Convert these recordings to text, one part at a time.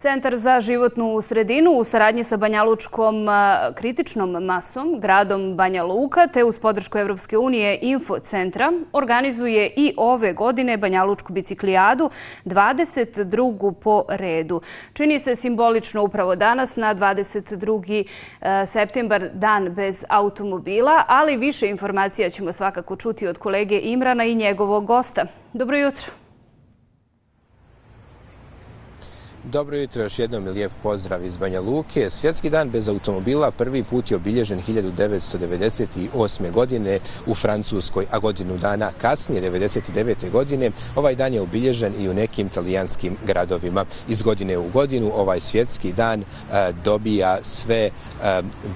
Centar za životnu sredinu u saradnji sa Banjalučkom kritičnom masom, gradom Banja Luka, te uz podršku Evropske unije Info centra, organizuje i ove godine Banjalučku biciklijadu 22. po redu. Čini se simbolično upravo danas na 22. septembar, dan bez automobila, ali više informacija ćemo svakako čuti od kolege Imrana i njegovog gosta. Dobro jutro. Dobro jutro, još jednom i lijep pozdrav iz Banja Luke. Svjetski dan bez automobila prvi put je obilježen 1998. godine u Francuskoj, a godinu dana kasnije, 1999. godine, ovaj dan je obilježen i u nekim talijanskim gradovima. Iz godine u godinu ovaj svjetski dan e, dobija sve e,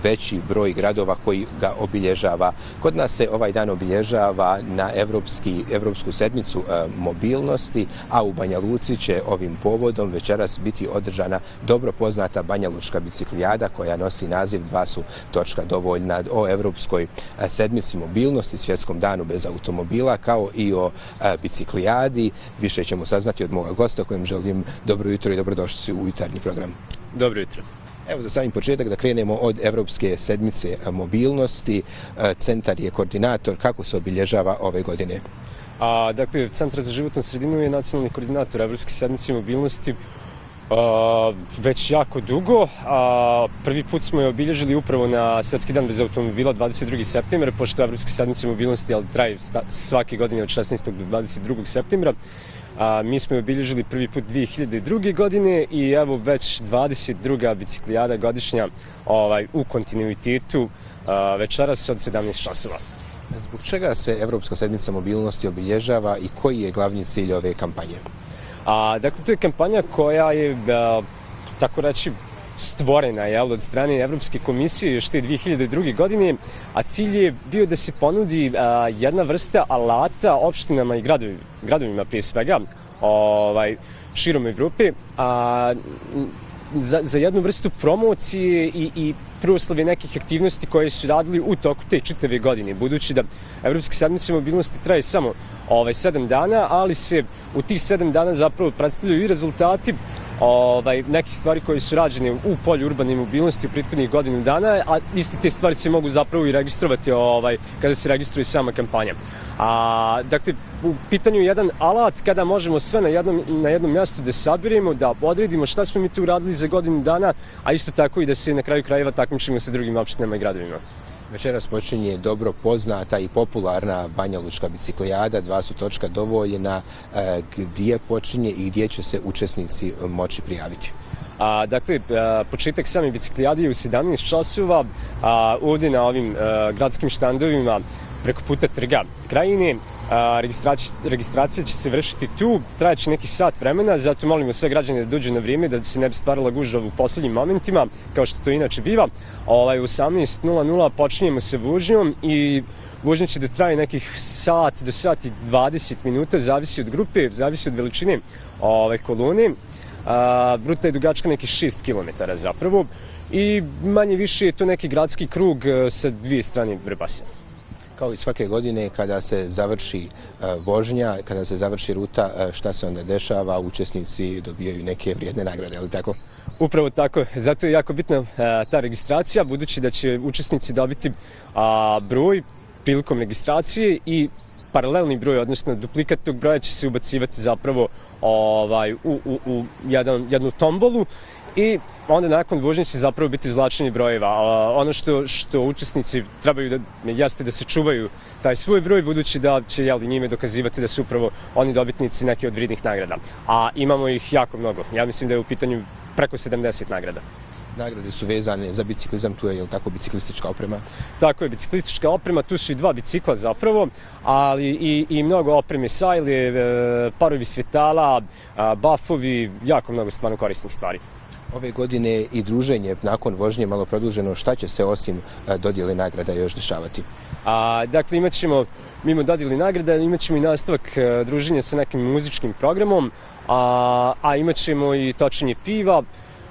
veći broj gradova koji ga obilježava. Kod nas se ovaj dan obilježava na Evropski, Evropsku sedmicu e, mobilnosti, a u Banja Luci će ovim povodom večeras biti održana dobro poznata Banja Lučka biciklijada koja nosi naziv Dva su točka dovoljna o Evropskoj e, sedmici mobilnosti, svjetskom danu bez automobila, kao i o e, biciklijadi. Više ćemo saznati od moga gosta kojem želim dobro jutro i dobrodošli u jutarnji program. Dobro jutro. Evo za samim početak da krenemo od Evropske sedmice mobilnosti. E, centar je koordinator. Kako se obilježava ove godine? A, dakle, Centar za životnu sredinu je nacionalni koordinator Evropske sedmice mobilnosti već jako dugo. A, prvi put smo je obilježili upravo na Svjetski dan bez automobila 22. septembra, pošto je Evropske sedmice mobilnosti ali Drive svake godine od 16. do 22. septembra. A, mi smo je obilježili prvi put 2002. godine i evo već 22. biciklijada godišnja ovaj, u kontinuitetu a, večeras od 17 časova. Zbog čega se Evropska sedmica mobilnosti obilježava i koji je glavni cilj ove kampanje? A, dakle, to je kampanja koja je, a, tako reći, stvorena jel, od strane Evropske komisije još te 2002. godine, a cilj je bio da se ponudi a, jedna vrsta alata opštinama i gradovima, gradovima prije svega, ovaj, širom Evrope, a, za, za jednu vrstu promocije i, i preuslovi nekih aktivnosti koje su radili u toku te čitave godine, budući da Evropski sedmice mobilnosti traje samo ovaj, sedam dana, ali se u tih sedam dana zapravo predstavljaju i rezultati ovaj, neke stvari koje su rađene u polju urbane mobilnosti u prethodnih godinu dana, a iste te stvari se mogu zapravo i registrovati ovaj, kada se registruje sama kampanja. A, dakle, u pitanju je jedan alat kada možemo sve na jednom, na jednom mjestu da sabirimo, da odredimo šta smo mi tu uradili za godinu dana, a isto tako i da se na kraju krajeva takmičimo sa drugim opštinama i gradovima. Večeras počinje dobro poznata i popularna Banja Lučka biciklijada, dva su točka dovoljena, e, gdje počinje i gdje će se učesnici moći prijaviti. A, dakle, e, početak same biciklijade je u 17 časova, a, ovdje na ovim a, gradskim štandovima preko puta trga krajine. Registracija, registracija će se vršiti tu, trajaće neki sat vremena, zato molimo sve građane da dođu na vrijeme, da se ne bi stvarala gužva u posljednjim momentima, kao što to inače biva. Ovaj, u 18.00 počinjemo sa vužnjom i vužnja će da traje nekih sat do sat i 20 minuta, zavisi od grupe, zavisi od veličine ovaj, kolone. A, bruta je dugačka nekih 6 km zapravo i manje više je to neki gradski krug e, sa dvije strane Vrbasa kao i svake godine kada se završi e, vožnja, kada se završi ruta, e, šta se onda dešava, učesnici dobijaju neke vrijedne nagrade, ali tako? Upravo tako, zato je jako bitna e, ta registracija, budući da će učesnici dobiti broj prilikom registracije i paralelni broj, odnosno duplikat tog broja će se ubacivati zapravo ovaj, u, u, u jedan, jednu tombolu i onda nakon vožnje će zapravo biti zlačenje brojeva. A, ono što, što učesnici trebaju da jeste da se čuvaju taj svoj broj, budući da će jeli, njime dokazivati da su upravo oni dobitnici neke od vridnih nagrada. A imamo ih jako mnogo. Ja mislim da je u pitanju preko 70 nagrada. Nagrade su vezane za biciklizam, tu je jel tako biciklistička oprema? Tako je, biciklistička oprema, tu su i dva bicikla zapravo, ali i, i mnogo opreme sajle, e, parovi svjetala, bafovi, jako mnogo stvarno korisnih stvari. Ove godine i druženje nakon vožnje malo produženo, šta će se osim e, dodjeli nagrada još dešavati? A, dakle, imat ćemo, mimo dodijeli nagrada, imat ćemo i nastavak e, druženja sa nekim muzičkim programom, a, a imat ćemo i točenje piva,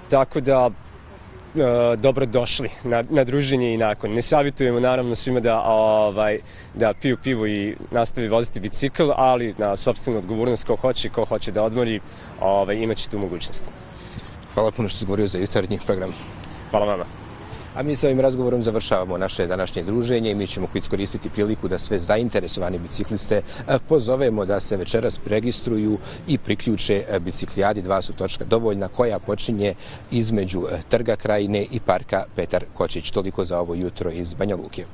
tako da e, dobro došli na, na druženje i nakon. Ne savjetujemo naravno svima da ovaj da piju pivo i nastavi voziti bicikl, ali na sobstvenu odgovornost ko hoće, ko hoće da odmori, ovaj imaće tu mogućnost. Hvala puno što se govorio za jutarnji program. Hvala vama. A mi sa ovim razgovorom završavamo naše današnje druženje i mi ćemo iskoristiti priliku da sve zainteresovane bicikliste e, pozovemo da se večeras preregistruju i priključe e, biciklijadi. Dva su točka dovoljna koja počinje između e, Trga krajine i parka Petar Kočić. Toliko za ovo jutro iz Banja Luke.